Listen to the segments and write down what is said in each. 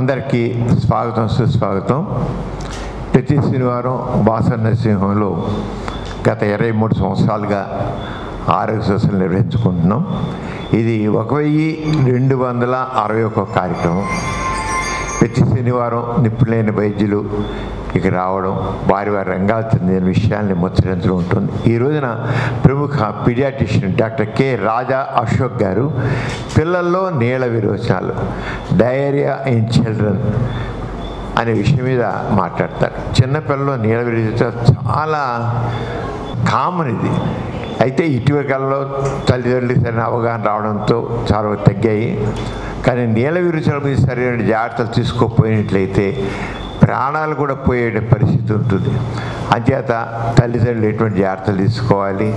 అందరికీ స్వాగతం సుస్వాగతం. ప్రతి శనివారం బాస నరసింహంలో గత ఇరవై మూడు సంవత్సరాలుగా ఆరోగ్య సదస్సులు నిర్వహించుకుంటున్నాం. ఇది ఒక వెయ్యి రెండు వందల అరవై ఒక కార్యక్రమం. ప్రతి శనివారం నిపుణులైన వైద్యులు ఇక రావడం వారి వారి రంగాలు చెందిన విషయాల్ని ముచ్చరించడం ఉంటుంది. ఈ రోజున ప్రముఖ paediatrician doctor K Raja Ashok garu పిల్లల్లో నీళ్ళ విరోచనాలు డయేరియా ఇన్ చిల్డ్రన్ అనే విషయం మీద మాట్లాడతారు. చిన్నపిల్లలు నీళ్ళ విరోచనాలు చాలా కామన్ ఇది. అయితే ఇటీవల కాలంలో తల్లిదండ్రులకి సరైన అవగాహన రావడంతో చాలా తగ్గాయి. కానీ నీళ్ళ విరుచుల మీద సరైన జాగ్రత్తలు తీసుకోకపోయినట్లయితే ప్రాణాలు కూడా పోయే పరిస్థితి ఉంటుంది. అంచేత తల్లిదండ్రులు ఎటువంటి జాగ్రత్తలు తీసుకోవాలి?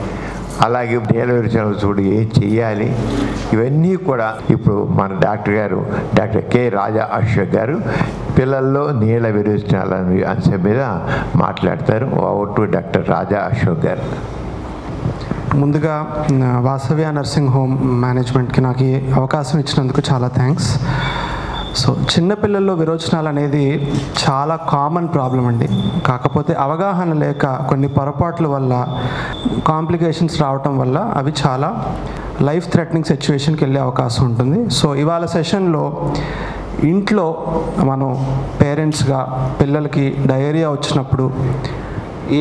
అలాగే డెలివరీ విరుచులు చూడు ఏం చెయ్యాలి? ఇవన్నీ కూడా ఇప్పుడు మన డాక్టర్ గారు డాక్టర్ కె రాజా అశోక్ గారు పిల్లల్లో నీళ్ళ విరోచనాల అంశం మీద మాట్లాడతారు. Over to doctor Raja Ashok garu. ముందుగా వాసవ్య నర్సింగ్ హోమ్ మేనేజ్మెంట్కి నాకు అవకాశం ఇచ్చినందుకు చాలా థ్యాంక్స్. సో చిన్నపిల్లల్లో విరోచనాలు అనేది చాలా కామన్ ప్రాబ్లం అండి. కాకపోతే అవగాహన లేక కొన్ని పొరపాట్ల వల్ల కాంప్లికేషన్స్ రావటం వల్ల అవి చాలా లైఫ్ థ్రెటనింగ్ సిచ్యువేషన్కి వెళ్ళే అవకాశం ఉంటుంది. సో ఇవాళ సెషన్లో ఇంట్లో మనం పేరెంట్స్గా పిల్లలకి డయేరియా వచ్చినప్పుడు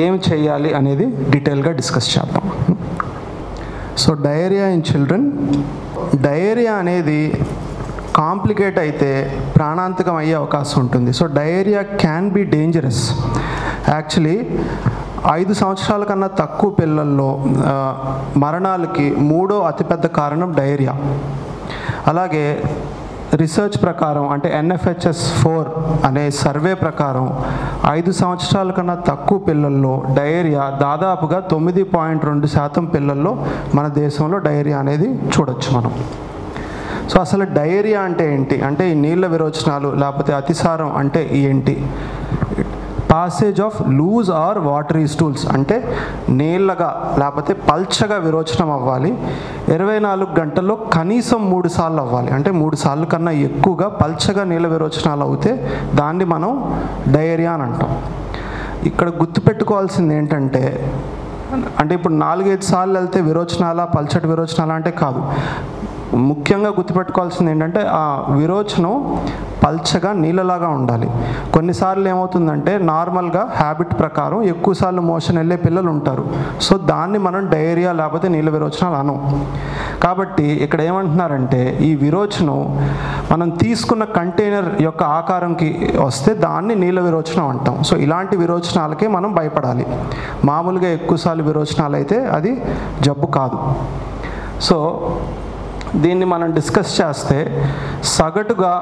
ఏం చేయాలి అనేది డీటెయిల్గా డిస్కస్ చేద్దాం. So diarrhoea in children diarrhoea అనేది కాంప్లికేట్ అయితే ప్రాణాంతకం అయ్యే అవకాశం ఉంటుంది. So diarrhoea can be dangerous. Actually ఐదు సంవత్సరాల కన్నా తక్కువ పిల్లల్లో మరణాలకి మూడో అతిపెద్ద కారణం డయేరియా. అలాగే రీసెర్చ్ ప్రకారం అంటే ఎన్ఎఫ్హెచ్ఎస్ ఫోర్ అనే సర్వే ప్రకారం ఐదు సంవత్సరాల కన్నా తక్కువ పిల్లల్లో డయేరియా దాదాపుగా తొమ్మిది పాయింట్ రెండు శాతం పిల్లల్లో మన దేశంలో డయేరియా అనేది చూడొచ్చు మనం. సో అసలు డయేరియా అంటే ఏంటి? అంటే ఈ నీళ్ళ విరోచనాలు లేకపోతే అతిసారం అంటే ఏంటి? Passage of loose or watery stools అంటే నీళ్ళగా లేకపోతే పల్చగా విరోచనం అవ్వాలి. ఇరవై నాలుగు గంటల్లో కనీసం మూడు సార్లు అవ్వాలి. అంటే మూడు సార్లు కన్నా ఎక్కువగా పల్చగా నీళ్ళ విరోచనాలు అవుతే దాన్ని మనం డయేరియా అని అంటాం. ఇక్కడ గుర్తుపెట్టుకోవాల్సింది ఏంటంటే అంటే ఇప్పుడు నాలుగైదు సార్లు వెళ్తే విరోచనాల పల్చటి విరోచనాల అంటే కాదు. ముఖ్యంగా గుర్తుపెట్టుకోవాల్సింది ఏంటంటే ఆ విరోచనం పల్చగా నీళ్ళలాగా ఉండాలి. కొన్నిసార్లు ఏమవుతుందంటే నార్మల్గా హ్యాబిట్ ప్రకారం ఎక్కువసార్లు మోషన్ వెళ్ళే పిల్లలు ఉంటారు. సో దాన్ని మనం డయేరియా లేకపోతే నీళ్ళ విరోచనాలు అనం కాబట్టి ఇక్కడ ఏమంటున్నారంటే ఈ విరోచనం మనం తీసుకున్న కంటైనర్ యొక్క ఆకారంకి వస్తే దాన్ని నీళ్ళ విరోచనం అంటాం. సో ఇలాంటి విరోచనాలకే మనం భయపడాలి. మామూలుగా ఎక్కువసార్లు విరోచనాలు అయితే అది జబ్బు కాదు. సో దీన్ని మనం డిస్కస్ చేస్తే సగటుగా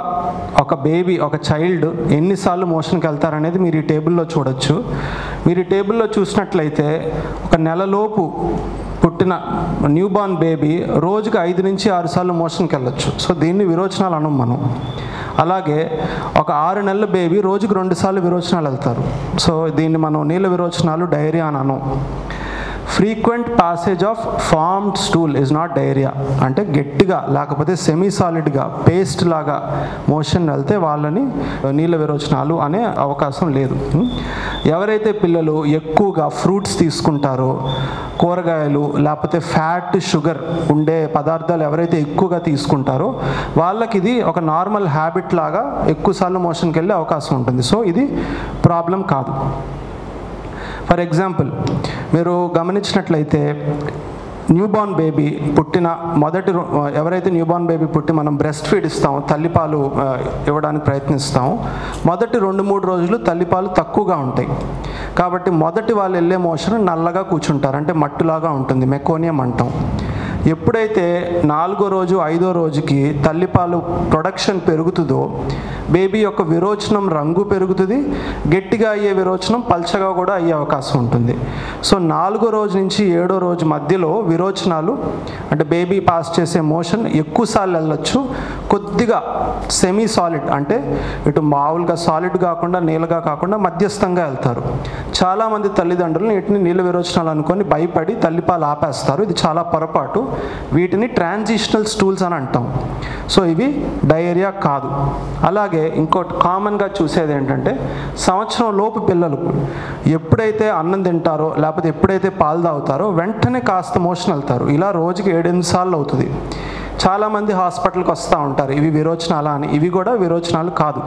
ఒక బేబీ ఒక చైల్డ్ ఎన్నిసార్లు మోషన్కి వెళ్తారనేది మీరు ఈ టేబుల్లో చూడొచ్చు. మీరు ఈ టేబుల్లో చూసినట్లయితే ఒక నెలలోపు పుట్టిన న్యూబార్న్ బేబీ రోజుకి ఐదు నుంచి ఆరు సార్లు మోషన్కి వెళ్ళొచ్చు. సో దీన్ని విరోచనాలు అనం మనం. అలాగే ఒక ఆరు నెలల బేబీ రోజుకు రెండు సార్లు విరోచనాలు వెళ్తారు. సో దీన్ని మనం నీళ్ళ విరోచనాలు డైరియా అని అనం. Frequent passage of formed stool is not diarrhoea అంటే గట్టిగా లేకపోతే సెమీ సాలిడ్గా పేస్ట్ లాగా మోషన్ వెళ్తే వాళ్ళని నీళ్ళ విరోచనాలు అనే అవకాశం లేదు. ఎవరైతే పిల్లలు ఎక్కువగా ఫ్రూట్స్ తీసుకుంటారో కూరగాయలు లేకపోతే ఫ్యాట్ షుగర్ ఉండే పదార్థాలు ఎవరైతే ఎక్కువగా తీసుకుంటారో వాళ్ళకి ఇది ఒక నార్మల్ హ్యాబిట్ లాగా ఎక్కువసార్లు మోషన్కి వెళ్ళే అవకాశం ఉంటుంది. సో ఇది ప్రాబ్లం కాదు. ఫర్ ఎగ్జాంపుల్ మీరు గమనించినట్లయితే న్యూబార్న్ బేబీ పుట్టిన మొదటి రో- ఎవరైతే న్యూబార్న్ బేబీ పుట్టి మనం బ్రెస్ట్ ఫీడ్ ఇస్తాం తల్లిపాలు ఇవ్వడానికి ప్రయత్నిస్తాం మొదటి రెండు మూడు రోజులు తల్లిపాలు తక్కువగా ఉంటాయి. కాబట్టి మొదటి వాళ్ళు వెళ్ళే మోషన్ నల్లగా కూర్చుంటారు. అంటే మట్టులాగా ఉంటుంది. మెకోనియం అంటాం. ఎప్పుడైతే నాలుగో రోజు ఐదో రోజుకి తల్లిపాలు ప్రొడక్షన్ పెరుగుతుందో బేబీ యొక్క విరోచనం రంగు పెరుగుతుంది గట్టిగా అయ్యే విరోచనం పల్చగా కూడా అయ్యే అవకాశం ఉంటుంది. సో నాలుగో రోజు నుంచి ఏడో రోజు మధ్యలో విరోచనాలు అంటే బేబీ పాస్ చేసే మోషన్ ఎక్కువసార్లు వెళ్ళొచ్చు. కొద్దిగా సెమీ సాలిడ్ అంటే ఇటు మామూలుగా సాలిడ్ కాకుండా నీళ్ళగా కాకుండా మధ్యస్థంగా వెళ్తారు. చాలామంది తల్లిదండ్రులు వీటిని నీళ్ళ విరోచనాలు అనుకొని భయపడి తల్లిపాలు ఆపేస్తారు. ఇది చాలా పొరపాటు. వీటిని ట్రాన్జిషనల్ స్టూల్స్ అని అంటాం. సో ఇవి డయేరియా కాదు. అలాగే ఇంకోటి కామన్గా చూసేది ఏంటంటే సంవత్సరం లోపు పిల్లలు ఎప్పుడైతే అన్నం తింటారో లేకపోతే ఎప్పుడైతే పాలు తాగుతారో వెంటనే కాస్త మోషన్ వెళ్తారు ఇలా రోజుకి ఏడెనిమిది సార్లు అవుతుంది. చాలామంది హాస్పిటల్కి వస్తూ ఉంటారు. ఇవి విరోచనాలా అని. ఇవి కూడా విరోచనాలు కాదు.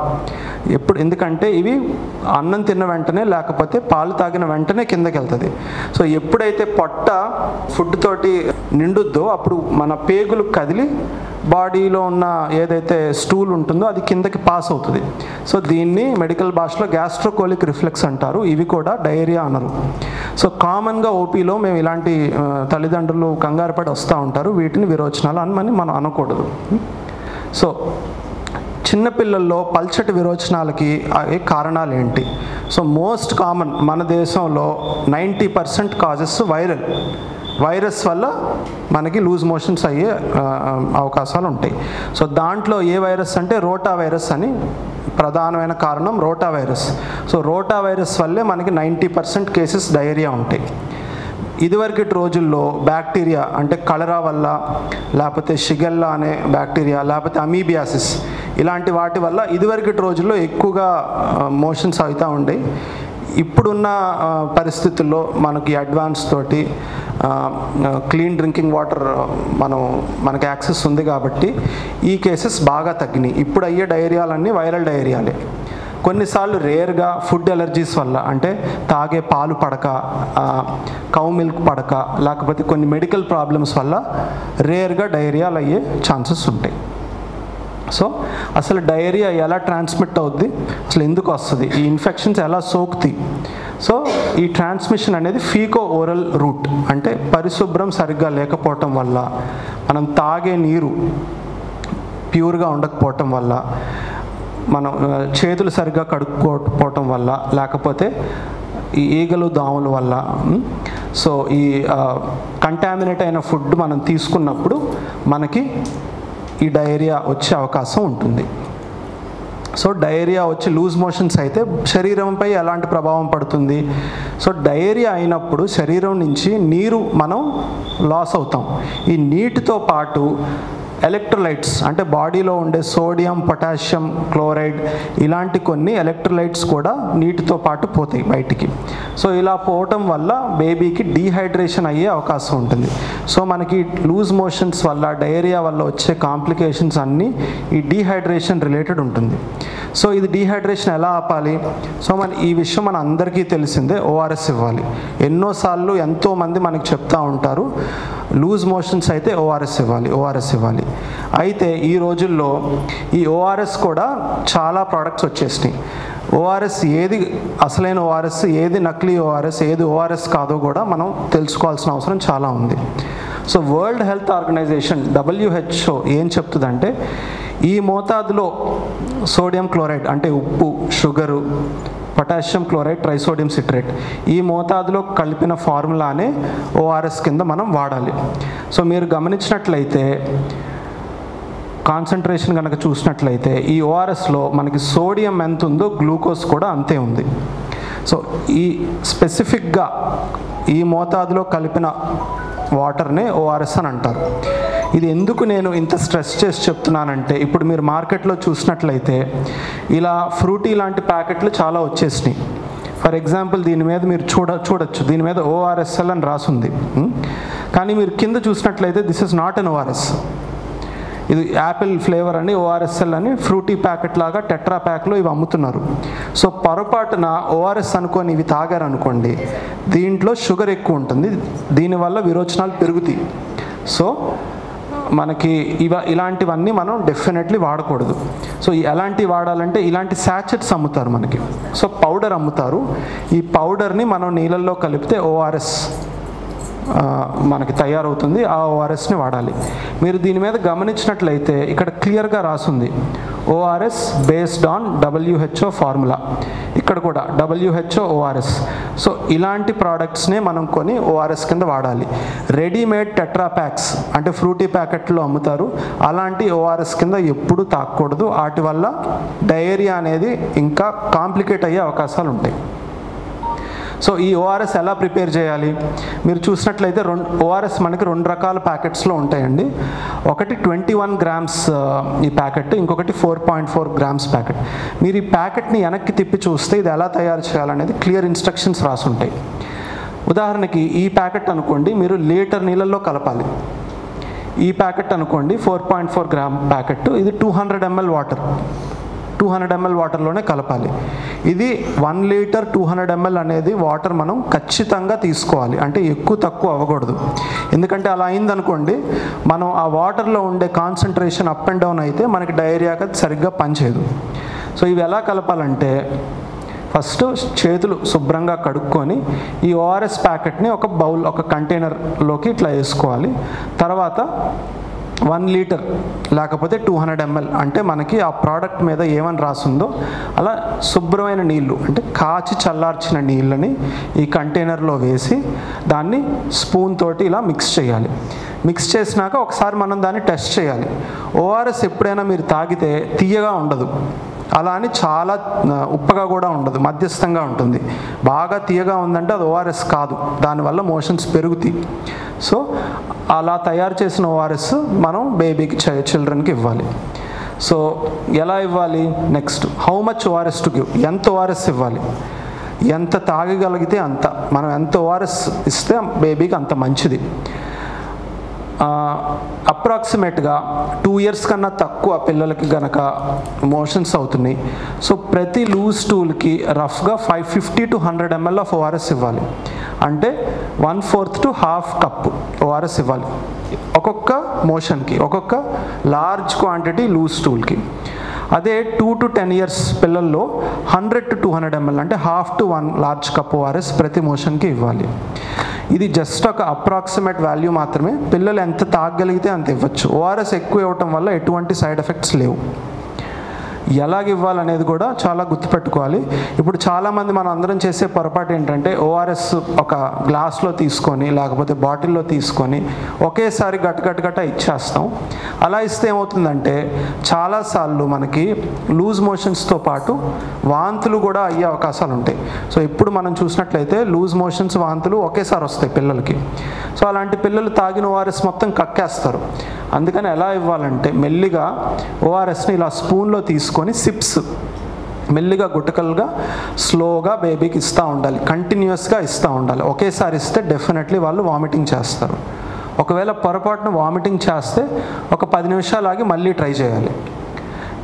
ఎప్పుడు ఎందుకంటే ఇవి అన్నం తిన్న వెంటనే లేకపోతే పాలు తాగిన వెంటనే కిందకి వెళ్తుంది. సో ఎప్పుడైతే పొట్ట ఫుడ్ తోటి నిండుద్దో అప్పుడు మన పేగులు కదిలి బాడీలో ఉన్న ఏదైతే స్టూల్ ఉంటుందో అది కిందకి పాస్ అవుతుంది. సో దీన్ని మెడికల్ భాషలో గ్యాస్ట్రోకోలిక్ రిఫ్లెక్స్ అంటారు. ఇవి కూడా డయేరియా అనరు. సో కామన్గా ఓపీలో మేము ఇలాంటి తల్లిదండ్రులు కంగారు పడి వస్తూ ఉంటారు. వీటిని విరోచనాలు అని మనం మనం అనకూడదు. సో చిన్నపిల్లల్లో పల్చటి విరోచనాలకి అవి కారణాలు ఏంటి? సో మోస్ట్ కామన్ మన దేశంలో ninety percent causes viral. Virus వల్ల మనకి లూజ్ మోషన్స్ అయ్యే అవకాశాలు ఉంటాయి. సో దాంట్లో ఏ వైరస్ అంటే రోటా వైరస్ అని ప్రధానమైన కారణం rota virus so rota virus వల్లే మనకి నైంటీ పర్సెంట్ కేసెస్ డయేరియా ఉంటాయి. ఇదివరకటి రోజుల్లో బ్యాక్టీరియా అంటే కలరా వల్ల లేకపోతే షిగెల్లా అనే బ్యాక్టీరియా లేకపోతే అమీబియాసిస్ ఇలాంటి వాటి వల్ల ఇదివరకటి రోజుల్లో ఎక్కువగా మోషన్స్ అవుతూ ఉండే ఇప్పుడున్న పరిస్థితుల్లో మనకి అడ్వాన్స్ తోటి క్లీన్ డ్రింకింగ్ వాటర్ మనం మనకి యాక్సెస్ ఉంది కాబట్టి ఈ కేసెస్ బాగా తగ్గినాయి. ఇప్పుడు అయ్యే డైరియాలన్నీ వైరల్ డైరియాలే కొన్నిసార్లు రేర్గా ఫుడ్ ఎలర్జీస్ వల్ల అంటే తాగే పాలు పడక కౌ మిల్క్ పడక లేకపోతే కొన్ని మెడికల్ ప్రాబ్లమ్స్ వల్ల రేర్గా డైరియాలు అయ్యే ఛాన్సెస్ ఉంటాయి. సో అసలు డయేరియా ఎలా ట్రాన్స్మిట్ అవుద్ది? అసలు ఎందుకు వస్తుంది? ఈ ఇన్ఫెక్షన్స్ ఎలా సోకుతాయి? సో ఈ ట్రాన్స్మిషన్ అనేది ఫీకో ఓరల్ రూట్ అంటే పరిశుభ్రం సరిగ్గా లేకపోవటం వల్ల మనం తాగే నీరు ప్యూర్గా ఉండకపోవటం వల్ల మనం చేతులు సరిగ్గా కడుక్కోకపోవటం వల్ల లేకపోతే ఈ ఈగలు దాముల వల్ల సో ఈ కంటామినేట్ అయిన ఫుడ్ మనం తీసుకున్నప్పుడు మనకి ఈ డయేరియా వచ్చే అవకాశం ఉంటుంది. సో డయేరియా వచ్చి లూజ్ మోషన్స్ అయితే శరీరంపై ఎలాంటి ప్రభావం పడుతుంది? సో డయేరియా అయినప్పుడు శరీరం నుంచి నీరు మనం లాస్ అవుతాం. ఈ నీటితో పాటు ఎలక్ట్రోలైట్స్ అంటే బాడీలో ఉండే సోడియం పొటాషియం క్లోరైడ్ ఇలాంటి కొన్ని ఎలక్ట్రోలైట్స్ కూడా నీటితో పాటు పోతాయి బయటికి. సో ఇలా పోవటం వల్ల బేబీకి డీహైడ్రేషన్ అయ్యే అవకాశం ఉంటుంది. సో మనకి లూజ్ మోషన్స్ వల్ల డయేరియా వల్ల వచ్చే కాంప్లికేషన్స్ అన్నీ ఈ డీహైడ్రేషన్ రిలేటెడ్ ఉంటుంది. సో ఇది డీహైడ్రేషన్ ఎలా ఆపాలి? సో మన ఈ విషయం మన అందరికీ తెలిసిందే ఓఆర్ఎస్ ఇవ్వాలి. ఎన్నోసార్లు ఎంతోమంది మనకి చెప్తా ఉంటారు లూజ్ మోషన్స్ అయితే ఓఆర్ఎస్ ఇవ్వాలి ఓఆర్ఎస్ ఇవ్వాలి. అయితే ఈ రోజుల్లో ఈ ఓఆర్ఎస్ కూడా చాలా ప్రోడక్ట్స్ వచ్చేసినాయి. ఓఆర్ఎస్ ఏది అసలైన ఓఆర్ఎస్ ఏది నకిలీ ఓఆర్ఎస్ ఏది ఓఆర్ఎస్ కాదో కూడా మనం తెలుసుకోవాల్సిన అవసరం చాలా ఉంది. So world health organisation WHO ఏం చెప్తుందంటే ఈ మోతాదులో సోడియం క్లోరైడ్ అంటే ఉప్పు sugar potassium chloride trisodium citrate ఈ మోతాదులో కలిపిన ఫార్ములానే ఓఆర్ఎస్ కింద మనం వాడాలి. సో మీరు గమనించినట్లయితే కాన్సన్ట్రేషన్ కనుక చూసినట్లయితే ఈ ఓఆర్ఎస్లో మనకి సోడియం ఎంత ఉందో గ్లూకోజ్ కూడా అంతే ఉంది. సో ఈ స్పెసిఫిక్గా ఈ మోతాదులో కలిపిన వాటర్నే ఓఆర్ఎస్ అని అంటారు. ఇది ఎందుకు నేను ఇంత స్ట్రెస్ చేసి చెప్తున్నానంటే ఇప్పుడు మీరు మార్కెట్లో చూసినట్లయితే ఇలా ఫ్రూటీ లాంటి ప్యాకెట్లు చాలా వచ్చేసినాయి. ఫర్ ఎగ్జాంపుల్ దీని మీద మీరు చూడ చూడొచ్చు. దీని మీద ఓఆర్ఎస్ఎల్ అని రాసుంది. కానీ మీరు కింద చూసినట్లయితే this is not an ORS ఇది యాపిల్ ఫ్లేవర్ అని ఓఆర్ఎస్ఎల్ అని ఫ్రూటీ ప్యాకెట్ లాగా టెట్రా ప్యాక్లో ఇవి అమ్ముతున్నారు. సో పొరపాటున ఓఆర్ఎస్ అనుకొని ఇవి తాగారనుకోండి దీంట్లో షుగర్ ఎక్కువ ఉంటుంది. దీనివల్ల విరోచనాలు పెరుగుతాయి. సో మనకి ఇవ ఇలాంటివన్నీ మనం డెఫినెట్లీ వాడకూడదు. సో ఎలాంటివి వాడాలంటే ఇలాంటి శాచెట్స్ అమ్ముతారు మనకి. సో పౌడర్ అమ్ముతారు. ఈ పౌడర్ని మనం నీళ్ళల్లో కలిపితే ఓఆర్ఎస్ మనకి తయారవుతుంది ఆ ఓఆర్ఎస్ని వాడాలి. మీరు దీని మీద గమనించినట్లయితే ఇక్కడ క్లియర్గా రాసుంది. ORS based on WHO formula ఇక్కడ కూడా డబ్ల్యూహెచ్ఓ ఓఆర్ఎస్ సో ఇలాంటి ప్రోడక్ట్స్నే మనం కొని ఓఆర్ఎస్ కింద వాడాలి. రెడీమేడ్ టెట్రా ప్యాక్స్ అంటే ఫ్రూటీ ప్యాకెట్లో అమ్ముతారు. అలాంటి ఓఆర్ఎస్ కింద ఎప్పుడూ తాకూడదు. వాటి వల్ల డయేరియా అనేది ఇంకా కాంప్లికేట్ అయ్యే అవకాశాలు ఉంటాయి సో ఈ ఓఆర్ఎస్ ఎలా ప్రిపేర్ చేయాలి? మీరు చూసినట్లయితే రెండు ఓఆర్ఎస్ మనకి రెండు రకాల ప్యాకెట్స్లో ఉంటాయండి. ఒకటి ట్వంటీ వన్ గ్రామ్స్ ఈ ప్యాకెట్ ఇంకొకటి four point four grams packet. మీరు ఈ ప్యాకెట్ని వెనక్కి తిప్పి చూస్తే ఇది ఎలా తయారు చేయాలనేది క్లియర్ ఇన్స్ట్రక్షన్స్ రాసి ఉంటాయి ఉదాహరణకి ఈ ప్యాకెట్ అనుకోండి మీరు లీటర్ నీళ్ళల్లో కలపాలి. ఈ ప్యాకెట్ అనుకోండి four point four gram packet ఇది two hundred ML water. Two hundred ML వాటర్లోనే కలపాలి. ఇది one litre two hundred ML అనేది వాటర్ మనం ఖచ్చితంగా తీసుకోవాలి. అంటే ఎక్కువ తక్కువ అవ్వకూడదు. ఎందుకంటే అలా అయిందనుకోండి మనం ఆ వాటర్లో ఉండే కాన్సన్ట్రేషన్ అప్ అండ్ డౌన్ అయితే మనకి డైరియాగా సరిగ్గా పనిచేయదు. సో ఇవి ఎలా కలపాలంటే ఫస్ట్ చేతులు శుభ్రంగా కడుక్కొని ఈ ఓఆర్ఎస్ ప్యాకెట్ని ఒక బౌల్ ఒక కంటైనర్లోకి ఇట్లా వేసుకోవాలి. తర్వాత వన్ లీటర్ లేకపోతే టూ హండ్రెడ్ ఎంఎల్. అంటే మనకి ఆ ప్రోడక్ట్ మీద ఏమని రాసిందో అలా శుభ్రమైన నీళ్ళు అంటే కాచి చల్లార్చిన నీళ్ళని ఈ కంటైనర్లో వేసి దాన్ని స్పూన్ తోటి ఇలా మిక్స్ చేయాలి. మిక్స్ చేసినాక ఒకసారి మనం దాన్ని టెస్ట్ చేయాలి. ఓఆర్ఎస్ ఎప్పుడైనా మీరు తాగితే తీయగా ఉండదు. అలా అని చాలా ఉప్పగా కూడా ఉండదు మధ్యస్థంగా ఉంటుంది. బాగా తీయగా ఉందంటే అది ఓఆర్ఎస్ కాదు దానివల్ల మోషన్స్ పెరుగుతాయి. సో అలా తయారు చేసిన ఓఆర్ఎస్ మనం బేబీకి చిల్డ్రన్కి ఇవ్వాలి. సో ఎలా ఇవ్వాలి? Next how much ORS to give? ఎంత ఓఆర్ఎస్ ఇవ్వాలి? ఎంత తాగగలిగితే అంత. మనం ఎంత ఓఆర్ఎస్ ఇస్తే బేబీకి అంత మంచిది. అప్రాక్సిమేట్గా టూ ఇయర్స్ కన్నా తక్కువ పిల్లలకి గనక మోషన్స్ అవుతున్నాయి. సో ప్రతి లూజ్ టూల్కి రఫ్గా five fifty to hundred ML of ORS ఇవ్వాలి. అంటే one fourth to half cup ORS ఇవ్వాలి. ఒక్కొక్క మోషన్కి ఒక్కొక్క లార్జ్ క్వాంటిటీ లూజ్ టూల్కి అదే టూ టు టెన్ ఇయర్స్ పిల్లల్లో hundred to two hundred ML అంటే half to one large cup ORS ప్రతి మోషన్కి ఇవ్వాలి. ఇది జస్ట్ ఒక అప్రాక్సిమేట్ వాల్యూ మాత్రమే. పిల్లలు ఎంత తాగగలిగితే అంత ఇవ్వచ్చు. ఓఆర్ఎస్ ఎక్కువ ఇవ్వటం వల్ల ఎటువంటి సైడ్ ఎఫెక్ట్స్ లేవు. ఎలాగ ఇవ్వాలనేది కూడా చాలా గుర్తుపెట్టుకోవాలి. ఇప్పుడు చాలామంది మనం అందరం చేసే పొరపాటు ఏంటంటే ఓఆర్ఎస్ ఒక గ్లాస్లో తీసుకొని లేకపోతే బాటిల్లో తీసుకొని ఒకేసారి గట్ ఇచ్చేస్తాం. అలా ఇస్తే ఏమవుతుందంటే చాలాసార్లు మనకి లూజ్ మోషన్స్తో పాటు వాంతులు కూడా అయ్యే అవకాశాలు ఉంటాయి. సో ఇప్పుడు మనం చూసినట్లయితే లూజ్ మోషన్స్ వాంతులు ఒకేసారి వస్తాయి పిల్లలకి. సో అలాంటి పిల్లలు తాగిన ఓఆర్ఎస్ మొత్తం కక్కేస్తారు. అందుకని ఎలా ఇవ్వాలంటే మెల్లిగా ఓఆర్ఎస్ని ఇలా స్పూన్లో తీసుకొని సిప్స్ మెల్లిగా గుటకలుగా స్లోగా బేబీకి ఇస్తూ ఉండాలి. కంటిన్యూస్గా ఇస్తూ ఉండాలి. ఒకేసారి ఇస్తే డెఫినెట్లీ వాళ్ళు వామిటింగ్ చేస్తారు. ఒకవేళ పొరపాటున వామిటింగ్ చేస్తే ఒక పది నిమిషాలు ఆగి మళ్ళీ ట్రై చేయాలి.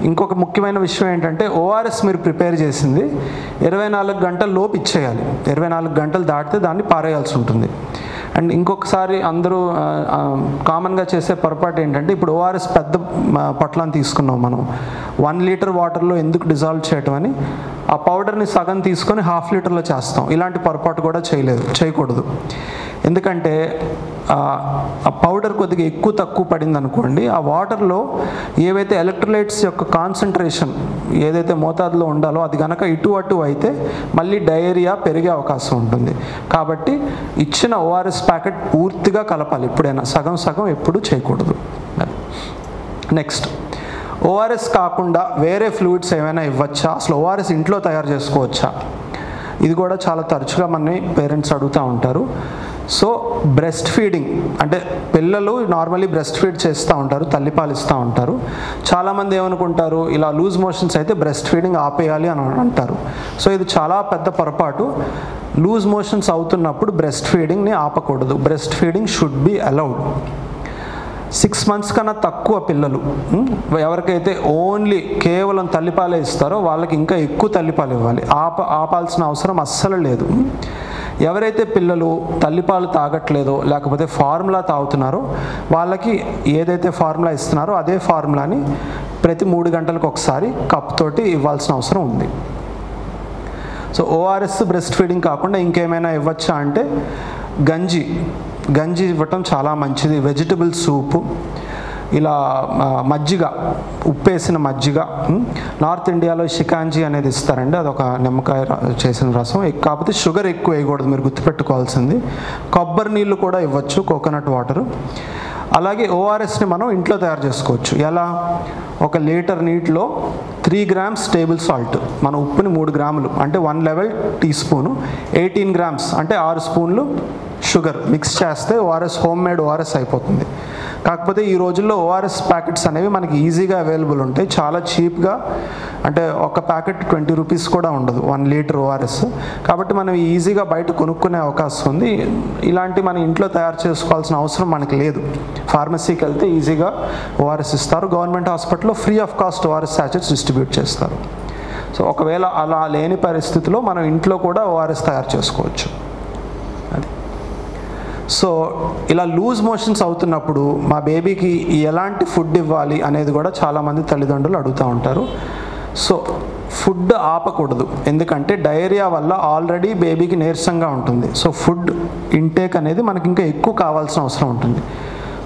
ఇంకొక ముఖ్యమైన విషయం ఏంటంటే ఓఆర్ఎస్ మీరు ప్రిపేర్ చేసింది ఇరవై నాలుగు గంటల లోపు ఇచ్చేయాలి. ఇరవై నాలుగు గంటలు దాటితే దాన్ని పారేయాల్సి ఉంటుంది. అండ్ ఇంకొకసారి అందరూ కామన్గా చేసే పొరపాటు ఏంటంటే ఇప్పుడు ఓఆర్ఎస్ పెద్ద ఆ, పొట్లాన్ని తీసుకున్నాం మనం. వన్ లీటర్ వాటర్లో ఎందుకు డిజాల్వ్ చేయటం అని ఆ పౌడర్ని సగం తీసుకొని హాఫ్ లీటర్లో చేస్తాం. ఇలాంటి పొరపాటు కూడా చేయలేదు చేయకూడదు. ఎందుకంటే ఆ పౌడర్ కొద్దిగా ఎక్కువ తక్కువ పడింది అనుకోండి ఆ వాటర్లో ఏవైతే ఎలక్ట్రోలైట్స్ యొక్క కాన్సన్ట్రేషన్ ఏదైతే మోతాదులో ఉండాలో అది కనుక ఇటు అటు అయితే మళ్ళీ డయేరియా పెరిగే అవకాశం ఉంటుంది. కాబట్టి ఇచ్చిన ఓఆర్ఎస్ ప్యాకెట్ పూర్తిగా కలపాలి. ఎప్పుడైనా సగం సగం ఎప్పుడు చేయకూడదు. నెక్స్ట్ ఓఆర్ఎస్ కాకుండా వేరే ఫ్లూయిడ్స్ ఏమైనా ఇవ్వచ్చా? అసలు ఓఆర్ఎస్ ఇంట్లో తయారు చేసుకోవచ్చా? ఇది కూడా చాలా తరచుగా మన పేరెంట్స్ అడుగుతూ ఉంటారు. సో బ్రెస్ట్ ఫీడింగ్ అంటే పిల్లలు నార్మల్లీ బ్రెస్ట్ ఫీడ్ చేస్తూ ఉంటారు తల్లిపాలు ఇస్తూ ఉంటారు. చాలామంది ఏమనుకుంటారు ఇలా లూజ్ మోషన్స్ అయితే బ్రెస్ట్ ఫీడింగ్ ఆపేయాలి అని అంటారు. సో ఇది చాలా పెద్ద పొరపాటు. లూజ్ మోషన్స్ అవుతున్నప్పుడు బ్రెస్ట్ ఫీడింగ్ని ఆపకూడదు. Breast feeding should be allowed six months కన్నా తక్కువ పిల్లలు ఎవరికైతే ఓన్లీ కేవలం తల్లిపాలే ఇస్తారో వాళ్ళకి ఇంకా ఎక్కువ తల్లిపాలు ఇవ్వాలి. ఆప ఆపాల్సిన అవసరం అస్సలు లేదు. ఎవరైతే పిల్లలు తల్లిపాలు తాగట్లేదో లేకపోతే ఫార్ములా తాగుతున్నారో వాళ్ళకి ఏదైతే ఫార్ములా ఇస్తున్నారో అదే ఫార్ములాని ప్రతి మూడు గంటలకు ఒకసారి కప్ తోటి ఇవ్వాల్సిన అవసరం ఉంది. సో ఓఆర్ఎస్ బ్రెస్ట్ ఫీడింగ్ కాకుండా ఇంకేమైనా ఇవ్వచ్చా అంటే గంజి. గంజి ఇవ్వటం చాలా మంచిది. వెజిటబుల్ సూపు ఇలా మజ్జిగ ఉప్పేసిన మజ్జిగ నార్త్ ఇండియాలో షికాంజీ అనేది ఇస్తారండి. అదొక నిమ్మకాయ చేసిన రసం. కాకపోతే షుగర్ ఎక్కువ వేయకూడదు మీరు గుర్తుపెట్టుకోవాల్సింది. కొబ్బరి నీళ్ళు కూడా ఇవ్వచ్చు కోకోనట్ వాటర్ అలాగే ఓఆర్ఎస్ని మనం ఇంట్లో తయారు చేసుకోవచ్చు. ఎలా? ఒక లీటర్ నీటిలో త్రీ గ్రామ్స్ టేబుల్ సాల్ట్ మన ఉప్పుని మూడు గ్రాములు. అంటే one level teaspoon eighteen grams అంటే ఆరు స్పూన్లు షుగర్. మిక్స్ చేస్తే ఓఆర్ఎస్ హోమ్ మేడ్ ఓఆర్ఎస్ అయిపోతుంది. కాకపోతే ఈ రోజుల్లో ఓఆర్ఎస్ ప్యాకెట్స్ అనేవి మనకి ఈజీగా అవైలబుల్ ఉంటాయి. చాలా చీప్గా అంటే ఒక ప్యాకెట్ ట్వంటీ రూపీస్ కూడా ఉండదు. వన్ లీటర్ ఓఆర్ఎస్ కాబట్టి మనం ఈజీగా బయట కొనుక్కునే అవకాశం ఉంది. ఇలాంటి మన ఇంట్లో తయారు చేసుకోవాల్సిన అవసరం మనకి లేదు. ఫార్మసీకి వెళ్తే ఈజీగా ఓఆర్ఎస్ ఇస్తారు. గవర్నమెంట్ హాస్పిటల్లో free of cost ORS sachets distribute చేస్తారు. సో ఒకవేళ అలా లేని పరిస్థితిలో మనం ఇంట్లో కూడా ఓఆర్ఎస్ తయారు చేసుకోవచ్చు. సో ఇలా లూజ్ మోషన్స్ అవుతున్నప్పుడు మా బేబీకి ఎలాంటి ఫుడ్ ఇవ్వాలి అనేది కూడా చాలామంది తల్లిదండ్రులు అడుగుతూ ఉంటారు. సో ఫుడ్ ఆపకూడదు. ఎందుకంటే డయేరియా వల్ల ఆల్రెడీ బేబీకి నీరసంగా ఉంటుంది. సో ఫుడ్ ఇంటేక్ అనేది మనకి ఇంకా ఎక్కువ కావాల్సిన అవసరం ఉంటుంది.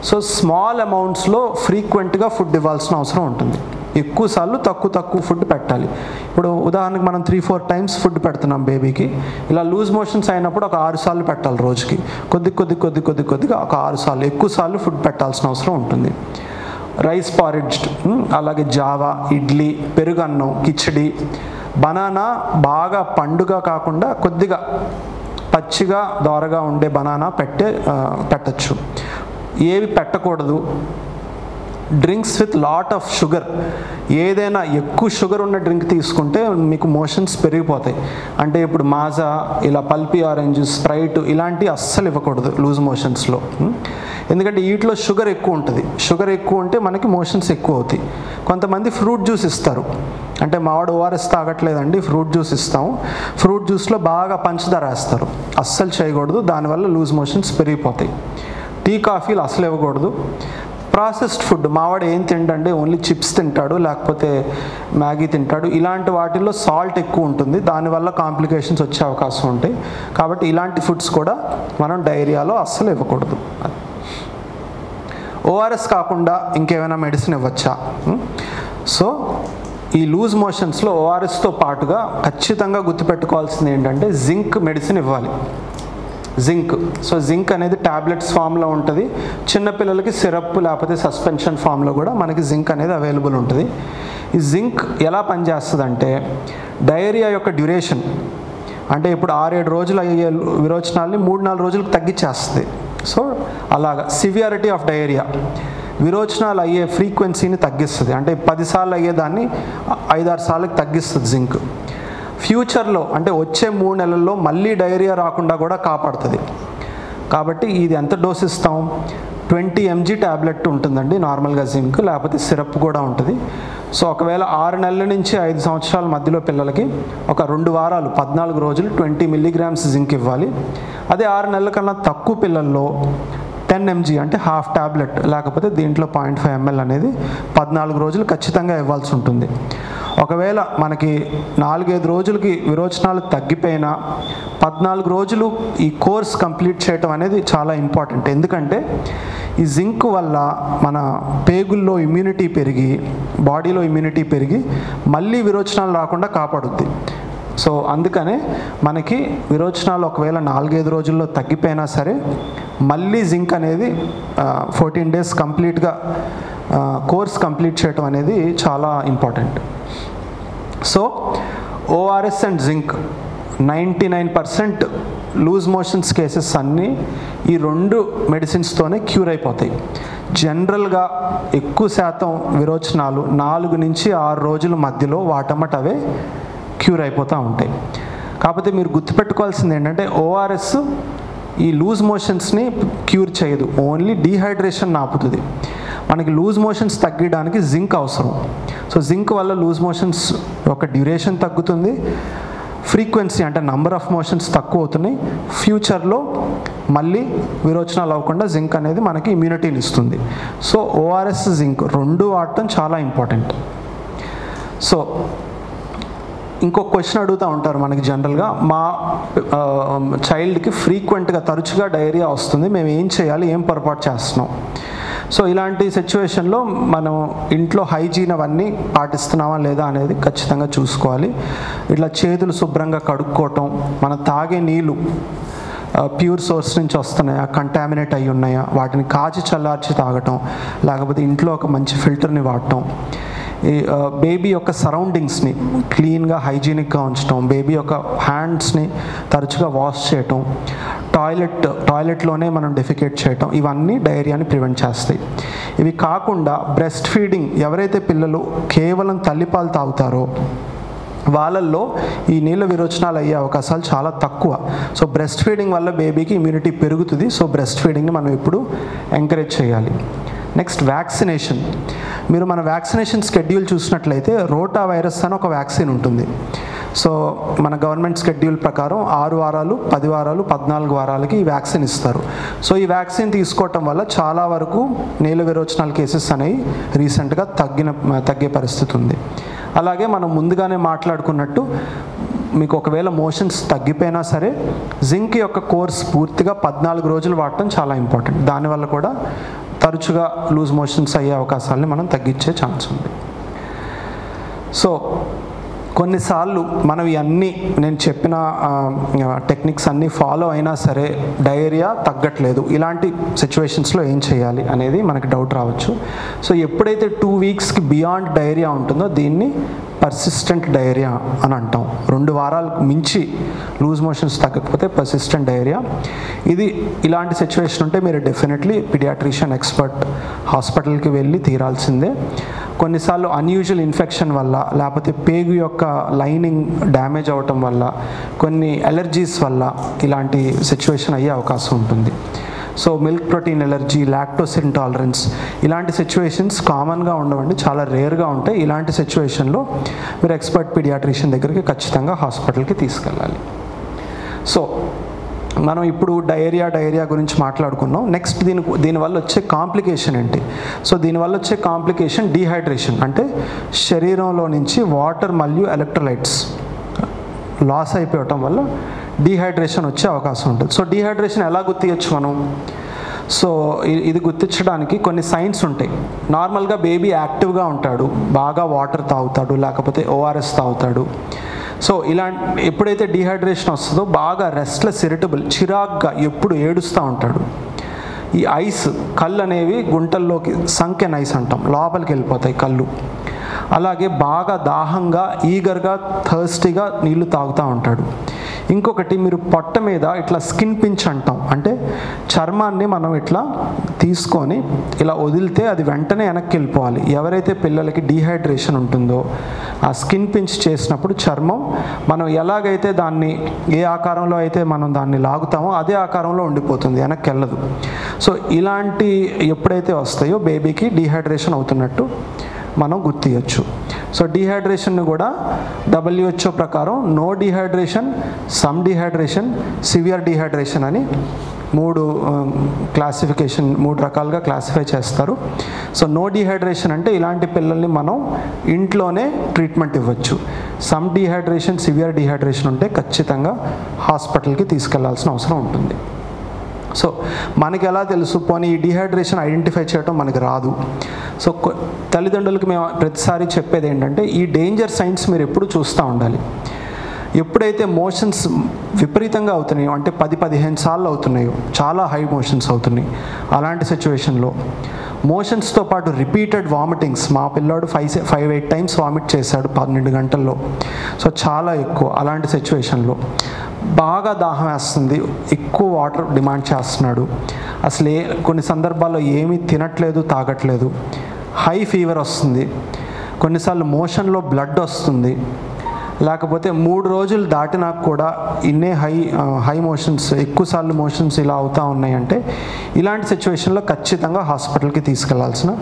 సో స్మాల్ అమౌంట్స్లో ఫ్రీక్వెంట్గా ఫుడ్ ఇవ్వాల్సిన అవసరం ఉంటుంది. ఎక్కువసార్లు తక్కువ తక్కువ ఫుడ్ పెట్టాలి. ఇప్పుడు ఉదాహరణకు మనం త్రీ ఫోర్ టైమ్స్ ఫుడ్ పెడుతున్నాం బేబీకి ఇలా లూజ్ మోషన్స్ అయినప్పుడు ఒక ఆరు సార్లు పెట్టాలి రోజుకి. కొద్ది కొద్ది కొద్ది కొద్ది కొద్దిగా ఒక ఆరు సార్లు ఎక్కువ సార్లు ఫుడ్ పెట్టాల్సిన అవసరం ఉంటుంది. రైస్ పారిడ్జ్డ్ అలాగే జావా ఇడ్లీ పెరుగన్నం కిచడి బనానా బాగా పండుగ కాకుండా కొద్దిగా పచ్చిగా దోరగా ఉండే బనానా పెట్టే పెట్టచ్చు. ఏవి పెట్టకూడదు? Drinks with lot of sugar. ఏదైనా ఎక్కువ షుగర్ ఉన్న డ్రింక్ తీసుకుంటే మీకు మోషన్స్ పెరిగిపోతాయి. అంటే ఇప్పుడు మాజా ఇలా పల్పీ ఆరెంజ్ స్ప్రైట్ ఇలాంటివి అస్సలు ఇవ్వకూడదు లూజ్ మోషన్స్లో. ఎందుకంటే వీటిలో షుగర్ ఎక్కువ ఉంటుంది. షుగర్ ఎక్కువ ఉంటే మనకి మోషన్స్ ఎక్కువ అవుతాయి. కొంతమంది ఫ్రూట్ జ్యూస్ ఇస్తారు. అంటే మామిడి ఓఆర్ఎస్ తాగట్లేదండి ఫ్రూట్ జ్యూస్ ఇస్తాము. ఫ్రూట్ జ్యూస్లో బాగా పంచదార వేస్తారు. అస్సలు చేయకూడదు దానివల్ల లూజ్ మోషన్స్ పెరిగిపోతాయి. టీ కాఫీలు అసలు ఇవ్వకూడదు. Processed food. మావాడు ఏం తింటంటే ఓన్లీ చిప్స్ తింటాడు లేకపోతే మ్యాగీ తింటాడు. ఇలాంటి వాటిల్లో సాల్ట్ ఎక్కువ ఉంటుంది. దానివల్ల కాంప్లికేషన్స్ వచ్చే అవకాశం ఉంటాయి. కాబట్టి ఇలాంటి ఫుడ్స్ కూడా మనం డైరియాలో అస్సలు ఇవ్వకూడదు. ఓఆర్ఎస్ కాకుండా ఇంకేమైనా మెడిసిన్ ఇవ్వచ్చా? సో ఈ లూజ్ మోషన్స్లో ఓఆర్ఎస్తో పాటుగా ఖచ్చితంగా గుర్తుపెట్టుకోవాల్సింది ఏంటంటే జింక్ మెడిసిన్ ఇవ్వాలి. జింక్. సో జింక్ అనేది టాబ్లెట్స్ ఫామ్లో ఉంటుంది. చిన్నపిల్లలకి సిరప్ లేకపోతే సస్పెన్షన్ ఫామ్లో కూడా మనకి జింక్ అనేది అవైలబుల్ ఉంటుంది. ఈ జింక్ ఎలా పనిచేస్తుందంటే డయేరియా యొక్క డ్యూరేషన్ అంటే ఇప్పుడు ఆరేడు రోజులు అయ్యే విరోచనాల్ని మూడు నాలుగు రోజులకు తగ్గించేస్తుంది. సో అలాగా సివియారిటీ ఆఫ్ డయేరియా విరోచనాలు అయ్యే ఫ్రీక్వెన్సీని తగ్గిస్తుంది. అంటే పదిసార్లు అయ్యేదాన్ని ఐదారు సార్లకు తగ్గిస్తుంది జింక్. ఫ్యూచర్లో అంటే వచ్చే మూడు నెలల్లో మళ్ళీ డైరియా రాకుండా కూడా కాపాడుతుంది. కాబట్టి ఇది ఎంత డోస్ ఇస్తాం? ట్వంటీ ఎంజీ ట్యాబ్లెట్ ఉంటుందండి నార్మల్గా జింక్ లేకపోతే సిరప్ కూడా ఉంటుంది. సో ఒకవేళ ఆరు నెలల నుంచి ఐదు సంవత్సరాల మధ్యలో పిల్లలకి ఒక రెండు వారాలు పద్నాలుగు రోజులు ట్వంటీ మిల్లీగ్రామ్స్ జింక్ ఇవ్వాలి. అదే ఆరు నెలల కన్నా తక్కువ పిల్లల్లో టెన్ ఎంజీ అంటే హాఫ్ ట్యాబ్లెట్ లేకపోతే దీంట్లో పాయింట్ ఫైవ్ ఎంఎల్ అనేది పద్నాలుగు రోజులు ఖచ్చితంగా ఇవ్వాల్సి ఉంటుంది. ఒకవేళ మనకి నాలుగైదు రోజులకి విరోచనాలు తగ్గిపోయినా పద్నాలుగు రోజులు ఈ కోర్స్ కంప్లీట్ చేయటం అనేది చాలా ఇంపార్టెంట్. ఎందుకంటే ఈ జింక్ వల్ల మన పేగుల్లో ఇమ్యూనిటీ పెరిగి బాడీలో ఇమ్యూనిటీ పెరిగి మళ్ళీ విరోచనాలు రాకుండా కాపాడుద్ది. సో అందుకనే మనకి విరోచనాలు ఒకవేళ నాలుగైదు రోజుల్లో తగ్గిపోయినా సరే మళ్ళీ జింక్ అనేది ఫోర్టీన్ డేస్ కంప్లీట్గా కోర్స్ కంప్లీట్ చేయటం అనేది చాలా important. So ORS and zinc ninety nine percent loose motions cases అన్నీ ఈ రెండు మెడిసిన్స్తోనే క్యూర్ అయిపోతాయి. జనరల్గా ఎక్కువ శాతం విరోచనాలు నాలుగు నుంచి ఆరు రోజుల మధ్యలో వాటమ్మట అవే క్యూర్ అయిపోతూ ఉంటాయి. కాకపోతే మీరు గుర్తుపెట్టుకోవాల్సింది ఏంటంటే ఓఆర్ఎస్ ఈ లూజ్ మోషన్స్ని క్యూర్ చేయదు. ఓన్లీ డీహైడ్రేషన్ ఆపుతుంది. మనకి లూజ్ మోషన్స్ తగ్గడానికి జింక్ అవసరం. సో జింక్ వల్ల లూజ్ మోషన్స్ యొక్క డ్యూరేషన్ తగ్గుతుంది. ఫ్రీక్వెన్సీ అంటే నంబర్ ఆఫ్ మోషన్స్ తక్కువ అవుతున్నాయి. ఫ్యూచర్లో మళ్ళీ విరోచనాలు అవ్వకుండా జింక్ అనేది మనకి ఇమ్యూనిటీని ఇస్తుంది. సో ఓఆర్ఎస్ జింక్ రెండు వాడటం చాలా ఇంపార్టెంట్. సో ఇంకొక క్వశ్చన్ అడుగుతూ ఉంటారు మనకి జనరల్గా. మా చైల్డ్కి ఫ్రీక్వెంట్గా తరచుగా డైరియా వస్తుంది. మేము ఏం చేయాలి? ఏం పొరపాటు చేస్తున్నాం? సో ఇలాంటి సిచ్యువేషన్లో మనం ఇంట్లో హైజీన్ అవన్నీ పాటిస్తున్నామా లేదా అనేది ఖచ్చితంగా చూసుకోవాలి. ఇట్లా చేతులు శుభ్రంగా కడుక్కోవటం మనం తాగే నీళ్ళు ప్యూర్ సోర్స్ నుంచి వస్తున్నాయా కంటామినేట్ అయి ఉన్నాయా వాటిని కాచి చల్లార్చి తాగటం లేకపోతే ఇంట్లో ఒక మంచి ఫిల్టర్ని వాడటం ఈ బేబీ యొక్క సరౌండింగ్స్ని క్లీన్గా హైజీనిక్గా ఉంచడం బేబీ యొక్క హ్యాండ్స్ని తరచుగా వాష్ చేయటం టాయిలెట్ టాయిలెట్లోనే మనం డెఫికేట్ చేయటం. ఇవన్నీ డైరియాని ప్రివెంట్ చేస్తాయి. ఇవి కాకుండా బ్రెస్ట్ ఫీడింగ్ ఎవరైతే పిల్లలు కేవలం తల్లిపాలు తాగుతారో వాళ్ళల్లో ఈ నీళ్ళ విరోచనాలు అయ్యే అవకాశాలు చాలా తక్కువ. సో బ్రెస్ట్ ఫీడింగ్ వల్ల బేబీకి ఇమ్యూనిటీ పెరుగుతుంది. సో బ్రెస్ట్ ఫీడింగ్ని మనం ఇప్పుడు ఎంకరేజ్ చేయాలి. నెక్స్ట్ వ్యాక్సినేషన్ మీరు మన వ్యాక్సినేషన్ స్కెడ్యూల్ చూసినట్లయితే రోటా వైరస్ అని ఒక వ్యాక్సిన్ ఉంటుంది. సో మన గవర్నమెంట్ స్కెడ్యూల్ ప్రకారం ఆరు వారాలు పది వారాలు పద్నాలుగు వారాలకి ఈ వ్యాక్సిన్ ఇస్తారు. సో ఈ వ్యాక్సిన్ తీసుకోవటం వల్ల చాలా వరకు నేల విరోచనాల కేసెస్ అనేవి రీసెంట్గా తగ్గిన తగ్గే పరిస్థితి ఉంది. అలాగే మనం ముందుగానే మాట్లాడుకున్నట్టు మీకు ఒకవేళ మోషన్స్ తగ్గిపోయినా సరే జింక్ యొక్క కోర్స్ పూర్తిగా పద్నాలుగు రోజులు వాడటం చాలా ఇంపార్టెంట్ దానివల్ల కూడా తరచుగా లూజ్ మోషన్స్ అయ్యే అవకాశాలని మనం తగ్గించే ఛాన్స్ ఉంది. సో కొన్నిసార్లు మనం ఇవన్నీ నేను చెప్పిన టెక్నిక్స్ అన్నీ ఫాలో అయినా సరే డయేరియా తగ్గట్లేదు. ఇలాంటి సిచ్యువేషన్స్లో ఏం చేయాలి అనేది మనకి డౌట్ రావచ్చు. సో ఎప్పుడైతే టూ వీక్స్కి బియాండ్ డయేరియా ఉంటుందో దీన్ని పర్సిస్టెంట్ డయేరియా అని అంటాం. రెండు వారాలకు మించి లూజ్ మోషన్స్ తగ్గకపోతే పర్సిస్టెంట్ డయేరియా ఇది ఇలాంటి సిచ్యువేషన్ ఉంటే మీరు డెఫినెట్లీ పిడియాట్రిషియన్ ఎక్స్పర్ట్ హాస్పిటల్కి వెళ్ళి తీరాల్సిందే. కొన్నిసార్లు అన్యూజువల్ ఇన్ఫెక్షన్ వల్ల లేకపోతే పేగు యొక్క లైనింగ్ డ్యామేజ్ అవ్వటం వల్ల కొన్ని అలర్జీస్ వల్ల ఇలాంటి సిచ్యువేషన్ అయ్యే అవకాశం ఉంటుంది. So milk protein allergy lactose intolerance ఇలాంటి సిచ్యువేషన్స్ కామన్గా ఉండవండి. చాలా రేర్గా ఉంటాయి. ఇలాంటి సిచ్యువేషన్లో మీరు ఎక్స్పర్ట్ పీడియాట్రిషియన్ దగ్గరికి ఖచ్చితంగా హాస్పిటల్కి తీసుకెళ్ళాలి. సో మనం ఇప్పుడు డయేరియా డయేరియా గురించి మాట్లాడుకున్నాం. నెక్స్ట్ దీని దీనివల్ల వచ్చే కాంప్లికేషన్ ఏంటి? సో దీనివల్ల వచ్చే కాంప్లికేషన్ డీహైడ్రేషన్ అంటే శరీరంలో నుంచి వాటర్ మరియు ఎలక్ట్రోలైట్స్ లాస్ అయిపోవటం వల్ల డీహైడ్రేషన్ వచ్చే అవకాశం ఉంటుంది. సో డీహైడ్రేషన్ ఎలా గుర్తియచ్చు మనం? సో ఇది గుర్తించడానికి కొన్ని సైన్స్ ఉంటాయి. నార్మల్గా బేబీ యాక్టివ్గా ఉంటాడు. బాగా వాటర్ తాగుతాడు లేకపోతే ఓఆర్ఎస్ తాగుతాడు. సో ఇలా ఎప్పుడైతే డీహైడ్రేషన్ వస్తుందో బాగా రెస్ట్లెస్ ఇరిటబుల్ చిరాగ్గా ఎప్పుడు ఏడుస్తూ ఉంటాడు. ఈ ఐస్ కళ్ళు అనేవి గుంటల్లోకి సంకెన్ ఐస్ అంటాం. లోపలికి వెళ్ళిపోతాయి కళ్ళు. అలాగే బాగా దాహంగా ఈగర్గా థర్స్టీగా నీళ్ళు తాగుతూ ఉంటాడు. ఇంకొకటి మీరు పొట్ట మీద ఇట్లా స్కిన్ పించ్ అంటాం. అంటే చర్మాన్ని మనం ఇట్లా తీసుకొని ఇలా వదిలితే అది వెంటనే వెనక్కి వెళ్ళిపోవాలి. ఎవరైతే పిల్లలకి డీహైడ్రేషన్ ఉంటుందో ఆ స్కిన్ పించ్ చేసినప్పుడు చర్మం మనం ఎలాగైతే దాన్ని ఏ ఆకారంలో అయితే మనం దాన్ని లాగుతామో అదే ఆకారంలో ఉండిపోతుంది వెనక్కి వెళ్ళదు. సో ఇలాంటి ఎప్పుడైతే వస్తాయో బేబీకి డీహైడ్రేషన్ అవుతున్నట్టు మనం గుర్తియచ్చు. సో డీహైడ్రేషన్ని కూడా డబ్ల్యూహెచ్ఓ ప్రకారం no dehydration some dehydration severe dehydration అని మూడు um, క్లాసిఫికేషన్ మూడు రకాలుగా క్లాసిఫై చేస్తారు. సో నో డీహైడ్రేషన్ అంటే ఇలాంటి పిల్లల్ని మనం ఇంట్లోనే ట్రీట్మెంట్ ఇవ్వచ్చు. సమ్ డీహైడ్రేషన్ సివియర్ డీహైడ్రేషన్ ఉంటే ఖచ్చితంగా హాస్పిటల్కి తీసుకెళ్ళాల్సిన అవసరం ఉంటుంది. సో మనకి ఎలా తెలుసు? పోనీ ఈ డిహైడ్రేషన్ ఐడెంటిఫై చేయడం మనకి రాదు. సో తల్లిదండ్రులకు మేము ప్రతిసారి చెప్పేది ఏంటంటే ఈ డేంజర్ సైన్స్ మీరు ఎప్పుడు చూస్తూ ఉండాలి. ఎప్పుడైతే మోషన్స్ విపరీతంగా అవుతున్నాయో అంటే పది పదిహేను సార్లు అవుతున్నాయో చాలా హై మోషన్స్ అవుతున్నాయి అలాంటి సిచ్యువేషన్లో. మోషన్స్తో పాటు రిపీటెడ్ వామిటింగ్స్ మా పిల్లాడు five five eight times vomit చేశాడు పన్నెండు గంటల్లో. సో చాలా ఎక్కువ అలాంటి సిచ్యువేషన్లో. బాగా దాహం వేస్తుంది. ఎక్కువ వాటర్ డిమాండ్ చేస్తున్నాడు. అసలు ఏ కొన్ని సందర్భాల్లో ఏమీ తినట్లేదు తాగట్లేదు. హై ఫీవర్ వస్తుంది. కొన్నిసార్లు మోషన్లో బ్లడ్ వస్తుంది. లేకపోతే మూడు రోజులు దాటినా కూడా ఇన్నే హై హై మోషన్స్ ఎక్కువసార్లు మోషన్స్ ఇలా అవుతూ ఉన్నాయంటే ఇలాంటి సిచ్యువేషన్లో ఖచ్చితంగా హాస్పిటల్కి తీసుకెళ్ళాల్సిన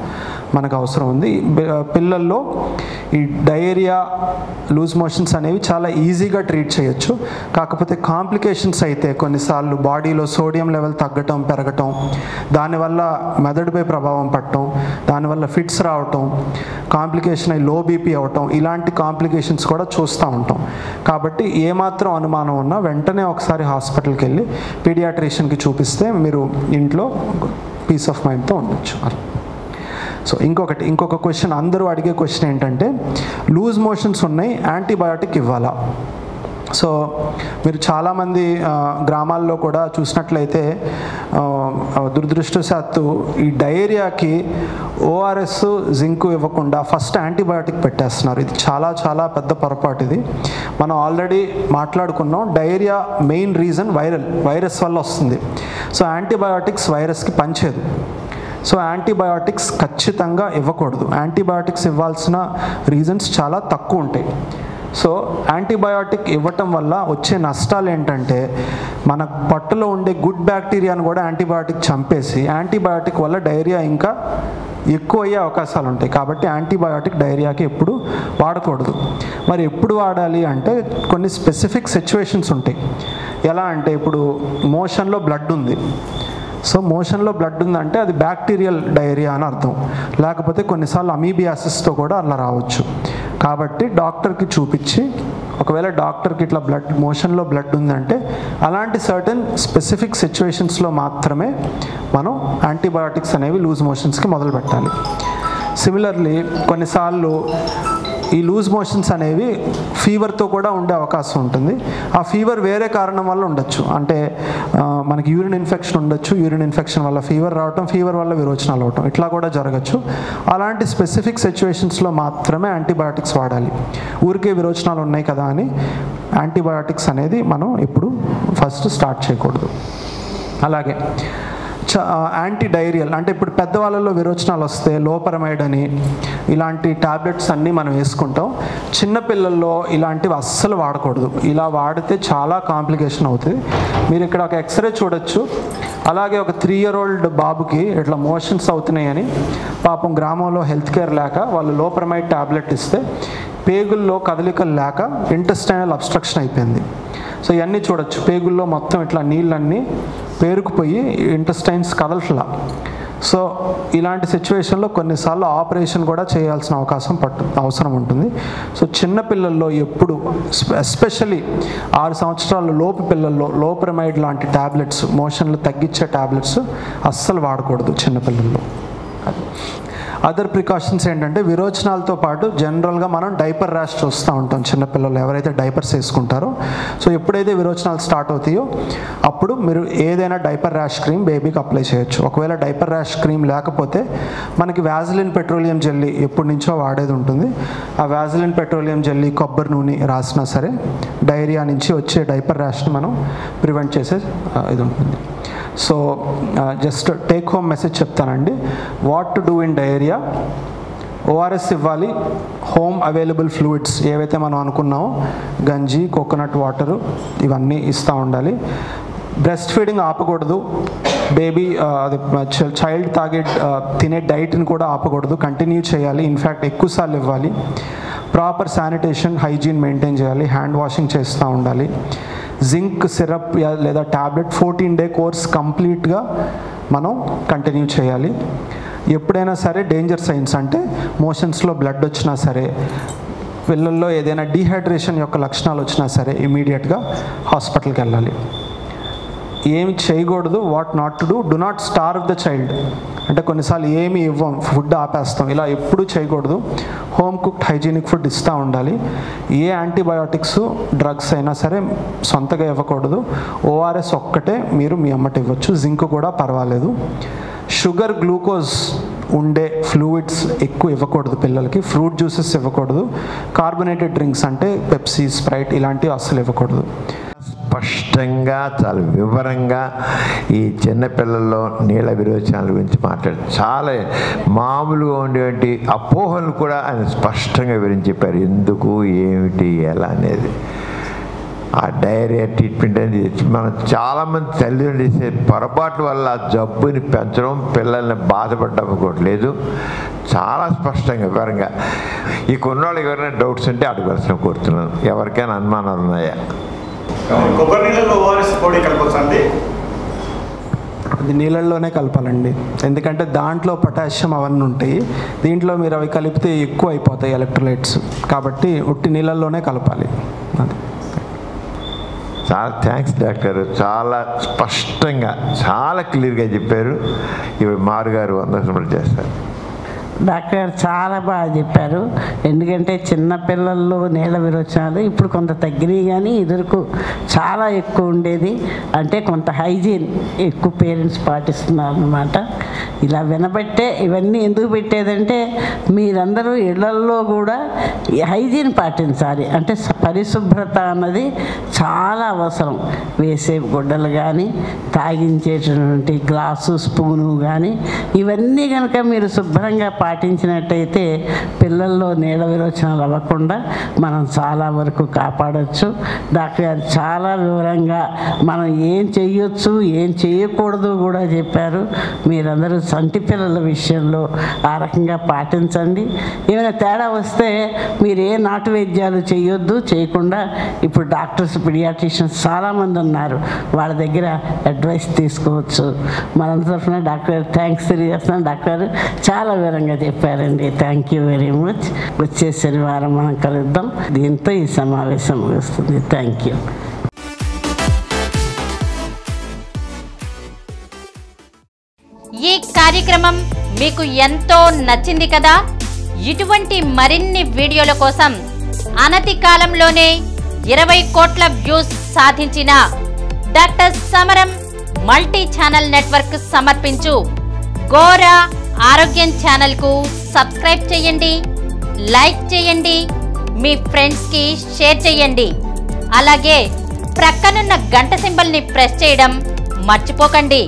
మనకు అవసరం ఉంది. పిల్లల్లో ఈ డయేరియా లూజ్ మోషన్స్ అనేవి చాలా ఈజీగా ట్రీట్ చేయొచ్చు. కాకపోతే కాంప్లికేషన్స్ అయితే కొన్నిసార్లు బాడీలో సోడియం లెవెల్ తగ్గటం పెరగటం దానివల్ల మెదడుపై ప్రభావం పడటం దానివల్ల ఫిట్స్ రావటం కాంప్లికేషన్ అయి లో బీపీ అవటం ఇలాంటి కాంప్లికేషన్స్ కూడా చూస్తూ ఉంటాం. కాబట్టి ఏమాత్రం అనుమానం ఉన్నా వెంటనే ఒకసారి హాస్పిటల్కి వెళ్ళి పీడియాట్రిషియన్కి చూపిస్తే మీరు ఇంట్లో పీస్ ఆఫ్ మైండ్తో ఉండొచ్చు. అలా సో ఇంకొకటి ఇంకొక క్వశ్చన్ అందరూ అడిగే క్వశ్చన్ ఏంటంటే లూజ్ మోషన్స్ ఉన్నాయి యాంటీబయాటిక్ ఇవ్వాలా? సో మీరు చాలామంది గ్రామాల్లో కూడా చూసినట్లయితే దురదృష్టశాత్తు ఈ డయేరియాకి ఓఆర్ఎస్ జింకు ఇవ్వకుండా ఫస్ట్ యాంటీబయాటిక్ పెట్టేస్తున్నారు. ఇది చాలా చాలా పెద్ద పొరపాటు ఇది. మనం ఆల్రెడీ మాట్లాడుకున్నాం diarrhoea main reason viral virus వల్ల వస్తుంది. సో యాంటీబయాటిక్స్ వైరస్కి పనిచేయదు. సో యాంటీబయాటిక్స్ ఖచ్చితంగా ఇవ్వకూడదు. యాంటీబయాటిక్స్ ఇవ్వాల్సిన రీజన్స్ చాలా తక్కువ ఉంటాయి. సో యాంటీబయాటిక్ ఇవ్వటం వల్ల వచ్చే నష్టాలు ఏంటంటే మన పట్టులో ఉండే గుడ్ బ్యాక్టీరియాను కూడా యాంటీబయాటిక్ చంపేసి యాంటీబయాటిక్ వల్ల డైరియా ఇంకా ఎక్కువ అయ్యే అవకాశాలు ఉంటాయి. కాబట్టి యాంటీబయాటిక్ డైరియాకి ఎప్పుడు వాడకూడదు. మరి ఎప్పుడు వాడాలి అంటే కొన్ని స్పెసిఫిక్ సిచ్యువేషన్స్ ఉంటాయి. ఎలా అంటే ఇప్పుడు మోషన్లో బ్లడ్ ఉంది. సో మోషన్లో బ్లడ్ ఉందంటే అది బ్యాక్టీరియల్ డైరియా అని అర్థం. లేకపోతే కొన్నిసార్లు అమీబియాసిస్తో కూడా అలా రావచ్చు. కాబట్టి డాక్టర్కి చూపించి ఒకవేళ డాక్టర్కి ఇట్లా బ్లడ్ మోషన్లో బ్లడ్ ఉందంటే అలాంటి సర్టన్ స్పెసిఫిక్ సిచ్యువేషన్స్లో మాత్రమే మనం యాంటీబయాటిక్స్ అనేవి లూజ్ మోషన్స్కి మొదలు పెట్టాలి సిమిలర్లీ కొన్నిసార్లు ఈ లూజ్ మోషన్స్ అనేవి ఫీవర్తో కూడా ఉండే అవకాశం ఉంటుంది. ఆ ఫీవర్ వేరే కారణం వల్ల ఉండొచ్చు. అంటే మనకి యూరిన్ ఇన్ఫెక్షన్ ఉండొచ్చు. యూరిన్ ఇన్ఫెక్షన్ వల్ల ఫీవర్ రావటం ఫీవర్ వల్ల విరోచనాలు అవటం. ఇట్లా కూడా జరగచ్చు. అలాంటి స్పెసిఫిక్ సిచ్యువేషన్స్లో మాత్రమే యాంటీబయాటిక్స్ వాడాలి. ఊరికే విరోచనాలు ఉన్నాయి కదా అని యాంటీబయాటిక్స్ అనేది మనం ఇప్పుడు ఫస్ట్ స్టార్ట్ చేయకూడదు. అలాగే యాంటీ డైరియల్ అంటే ఇప్పుడు పెద్దవాళ్ళలో విరోచనాలు వస్తే లోపరమైడ్ అని ఇలాంటి టాబ్లెట్స్ అన్నీ మనం వేసుకుంటాం. చిన్నపిల్లల్లో ఇలాంటివి అస్సలు వాడకూడదు. ఇలా వాడితే చాలా కాంప్లికేషన్ అవుతుంది. మీరు ఇక్కడ ఒక ఎక్స్రే చూడొచ్చు. అలాగే ఒక త్రీ ఇయర్ ఓల్డ్ బాబుకి ఇట్లా మోషన్స్ అవుతున్నాయని పాపం గ్రామంలో హెల్త్ కేర్ లేక వాళ్ళు లోపరమైడ్ ట్యాబ్లెట్ ఇస్తే పేగుల్లో కదలికలు లేక ఇంటెస్టైనల్ అబ్స్ట్రక్షన్ అయిపోయింది. సో ఇవన్నీ చూడొచ్చు. పేగుల్లో మొత్తం ఇట్లా నీళ్ళన్నీ పేరుకుపోయి ఇంటెస్టైన్స్ కదలట్లా. సో ఇలాంటి సిచ్యువేషన్లో కొన్నిసార్లు ఆపరేషన్ కూడా చేయాల్సిన అవకాశం పట్టు అవసరం ఉంటుంది. సో చిన్న పిల్లల్లో ఎప్పుడు ఎస్పెషలీ ఆరు సంవత్సరాల లోపు పిల్లల్లో లోపరమైడ్ లాంటి ట్యాబ్లెట్స్ మోషన్లు తగ్గించే ట్యాబ్లెట్స్ అస్సలు వాడకూడదు చిన్నపిల్లల్లో అదర్ ప్రికాషన్స్ ఏంటంటే విరోచనాలతో పాటు జనరల్గా మనం డైపర్ ర్యాష్ చూస్తూ ఉంటాం చిన్నపిల్లలు. ఎవరైతే డైపర్స్ వేసుకుంటారో సో ఎప్పుడైతే విరోచనాలు స్టార్ట్ అవుతాయో అప్పుడు మీరు ఏదైనా డైపర్ ర్యాష్ క్రీమ్ బేబీకి అప్లై చేయొచ్చు. ఒకవేళ డైపర్ ర్యాష్ క్రీమ్ లేకపోతే మనకి వ్యాజిలిన్ పెట్రోలియం జెల్లీ ఎప్పటి నుంచో వాడేది ఉంటుంది. ఆ వ్యాజిలిన్ పెట్రోలియం జెల్లీ కొబ్బరి నూనె రాసినా సరే డైరియా నుంచి వచ్చే డైపర్ ర్యాష్ని మనం ప్రివెంట్ చేసే ఇది ఉంటుంది. So just take home message చెప్తానండి. What to do in diarrhoea ORS ఇవ్వాలి. హోమ్ అవైలబుల్ ఫ్లూయిడ్స్ ఏవైతే మనం అనుకున్నామో గంజి కోకోనట్ వాటరు ఇవన్నీ ఇస్తూ ఉండాలి. బ్రెస్ట్ ఫీడింగ్ ఆపకూడదు బేబీ uh, అది uh, చైల్డ్ తాగే uh, తినే డైట్ని కూడా ఆపకూడదు. కంటిన్యూ చేయాలి. ఇన్ఫ్యాక్ట్ ఎక్కువసార్లు ఇవ్వాలి. ప్రాపర్ శానిటేషన్ హైజీన్ మెయింటైన్ చేయాలి. హ్యాండ్ వాషింగ్ చేస్తూ ఉండాలి. జింక్ సిరప్ లేదా ట్యాబ్లెట్ ఫోర్టీన్ డే కోర్స్ కంప్లీట్గా మనం కంటిన్యూ చేయాలి. ఎప్పుడైనా సరే డేంజర్ సైన్స్ అంటే మోషన్స్లో బ్లడ్ వచ్చినా సరే పిల్లల్లో ఏదైనా డీహైడ్రేషన్ యొక్క లక్షణాలు వచ్చినా సరే ఇమీడియట్గా హాస్పిటల్కి వెళ్ళాలి. ఏమి చేయకూడదు what not to do do not starve the child అంటే కొన్నిసార్లు ఏమి ఇవ్వం ఫుడ్ ఆపేస్తాం. ఇలా ఎప్పుడూ చేయకూడదు. హోమ్ కుక్డ్ హైజీనిక్ ఫుడ్ ఇస్తూ ఉండాలి. ఏ యాంటీబయాటిక్స్ డ్రగ్స్ అయినా సరే సొంతగా ఇవ్వకూడదు. ఓఆర్ఎస్ ఒక్కటే మీరు మీ అమ్మట ఇవ్వచ్చు. జింక్ కూడా పర్వాలేదు. షుగర్ గ్లూకోజ్ ఉండే ఫ్లూయిడ్స్ ఎక్కువ ఇవ్వకూడదు పిల్లలకి. ఫ్రూట్ జ్యూసెస్ ఇవ్వకూడదు. కార్బొనేటెడ్ డ్రింక్స్ అంటే పెప్సీ స్ప్రైట్ ఇలాంటివి అస్సలు ఇవ్వకూడదు. స్పష్టంగా చాలా వివరంగా ఈ చిన్నపిల్లల్లో నీళ్ళ విరోచనాల గురించి మాట్లాడు చాలా మామూలుగా ఉండేటువంటి అపోహలు కూడా ఆయన స్పష్టంగా వివరించి చెప్పారు. ఎందుకు ఏమిటి ఎలా అనేది. ఆ డైరియా ట్రీట్మెంట్ అనేది మనం చాలామంది తల్లిదండ్రులు చేసే పొరపాటు వల్ల జబ్బుని పెంచడం పిల్లల్ని బాధపడడం చాలా స్పష్టంగా వివరంగా. ఈ కొన్నాళ్ళకి ఎవరైనా డౌట్స్ ఉంటే అడగవలసిన కోరుతున్నాను. ఎవరికైనా అనుమానాలు ఉన్నాయా? కొబ్బరి నీళ్ళలో ఓఆర్ఎస్ పొడి కలపొచ్చా అండి అది నీళ్ళల్లోనే కలపాలండి. ఎందుకంటే దాంట్లో పొటాషియం అవన్నీ ఉంటాయి. దీంట్లో మీరు అవి కలిపితే ఎక్కువ అయిపోతాయి ఎలక్ట్రోలైట్స్. కాబట్టి ఉట్టి నీళ్ళల్లోనే కలపాలి. అది. చాలా థ్యాంక్స్ డాక్టర్. చాలా స్పష్టంగా చాలా క్లియర్గా చెప్పారు. ఇప్పుడు మారుగారు వంద చేస్తారు. డాక్టర్ గారు చాలా బాగా చెప్పారు. ఎందుకంటే చిన్న పిల్లల్లో నీళ్ళ విరోచనాలు ఇప్పుడు కొంత తగ్గినాయి కానీ ఇదివరకు చాలా ఎక్కువ ఉండేది. అంటే కొంత హైజీన్ ఎక్కువ పేరెంట్స్ పాటిస్తున్నారు అనమాట ఇలా వినబట్టే ఇవన్నీ ఎందుకు పెట్టేదంటే మీరందరూ ఇళ్ళల్లో కూడా హైజీన్ పాటించాలి. అంటే పరిశుభ్రత అన్నది చాలా అవసరం. వేసే గుడ్డలు కానీ తాగించేటటువంటి గ్లాసు స్పూను కానీ ఇవన్నీ కనుక మీరు శుభ్రంగా పాటించినట్టయితే పిల్లల్లో నీళ్ళ విరోచనాలు అవ్వకుండా మనం చాలా వరకు కాపాడవచ్చు డాక్టర్ గారు చాలా వివరంగా మనం ఏం చేయొచ్చు ఏం చేయకూడదు కూడా చెప్పారు. మీరందరూ సంటి పిల్లల విషయంలో ఆ రకంగా పాటించండి. ఏమైనా తేడా వస్తే మీరు ఏ నాటు వైద్యాలు చేయొద్దు చేయకుండా ఇప్పుడు డాక్టర్స్ పిడియాట్రిషియన్స్ చాలామంది ఉన్నారు. వాళ్ళ దగ్గర అడ్వైస్ తీసుకోవచ్చు. మన తరఫున డాక్టర్ థ్యాంక్స్ తెలియజేస్తున్నాను. డాక్టర్ చాలా వివరంగా చెప్పారండి. Thank you very much. వచ్చే శనివారం మనం కలుద్దాం. దీంతో ఈ సమావేశం ముగుస్తుంది. Thank you. ఈ కార్యక్రమం మీకు ఎంతో నచ్చింది కదా? ఇటువంటి మరిన్ని వీడియోల కోసం అనతి కాలంలోనే ఇరవై కోట్ల వ్యూస్ సాధించిన డాక్టర్ సమరం మల్టీ ఛానల్ నెట్వర్క్ సమర్పించు. గోరా ఆరోగ్యం ఛానల్కు సబ్స్క్రైబ్ చేయండి లైక్ చేయండి మీ ఫ్రెండ్స్కి షేర్ చేయండి. అలాగే ప్రక్కనున్న గంట సింబల్ని ప్రెస్ చేయడం మర్చిపోకండి.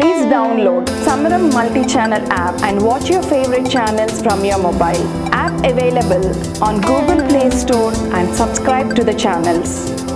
Please download Samaram multi-channel app and watch your favorite channels from your mobile. App available on Google Play Store and subscribe to the channels.